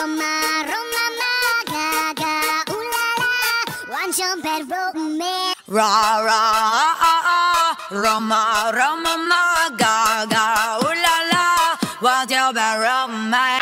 Roma, Roma, ma, ga, ga, ra-ra-ra-ra-rama ah, ah, Roma, Roma, ma, ga, ga, your bed, Roma.